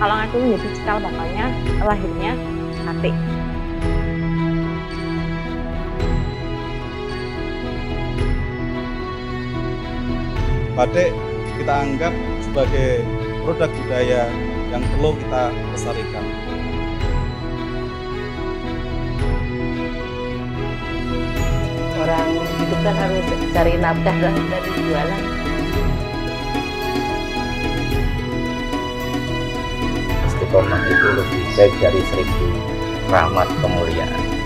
Pekalongan itu menjadi cikal bakalnya lahirnya batik. Batik kita anggap sebagai produk budaya yang perlu kita lestarikan. Orang hidup kan harus cari nafkah dari jualan. Istiqomah itu lebih baik dari seribu rahmat kemuliaan